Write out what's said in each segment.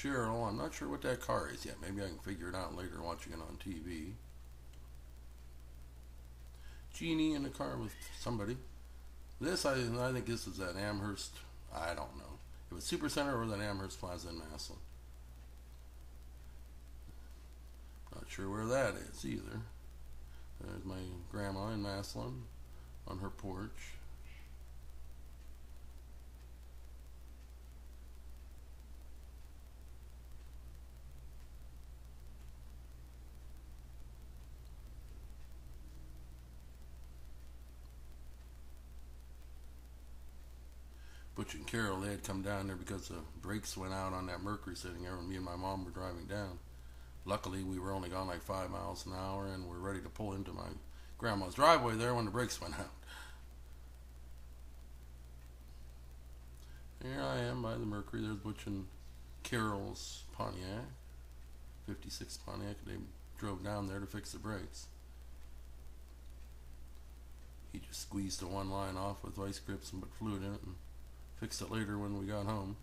Cheryl. Oh, I'm not sure what that car is yet. Maybe I can figure it out later watching it on TV. Jeannie in the car with somebody. This, I, I think this is at Amherst. I don't know. It was Supercenter or that Amherst Plaza in Massillon. Not sure where that is either. There's my grandma in Massillon on her porch. Butch and Carol, they had come down there because the brakes went out on that Mercury sitting there when me and my mom were driving down. Luckily, we were only gone like five miles an hour and we're ready to pull into my grandma's driveway there when the brakes went out. Here I am by the Mercury. There's Butch and Carol's Pontiac, 56 Pontiac. They drove down there to fix the brakes. He just squeezed the one line off with vice grips and put fluid in it and fixed it later when we got home.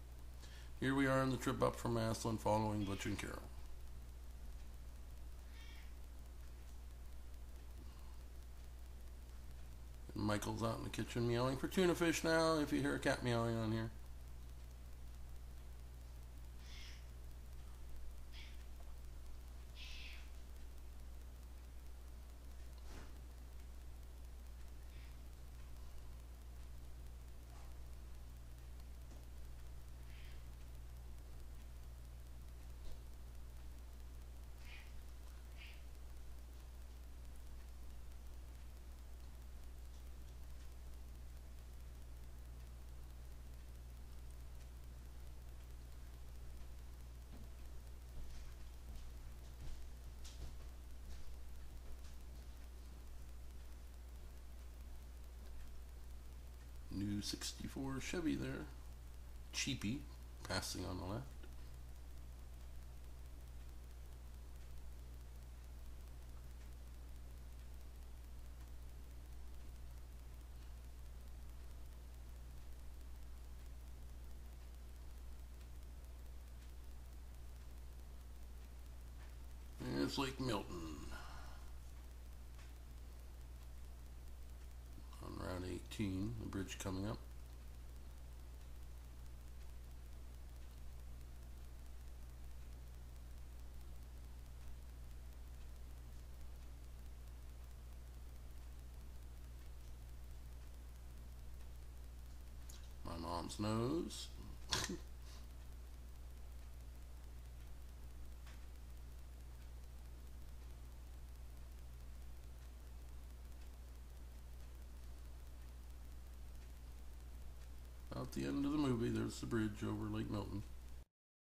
Here we are on the trip up from Massillon following Butch and Carol. And Michael's out in the kitchen meowing for tuna fish now if you hear a cat meowing on here. 64 Chevy there. Cheapy, passing on the left. There's Lake Milton. On Route 18, the bridge coming up. My mom's nose. About the end of the movie, there's the bridge over Lake Milton.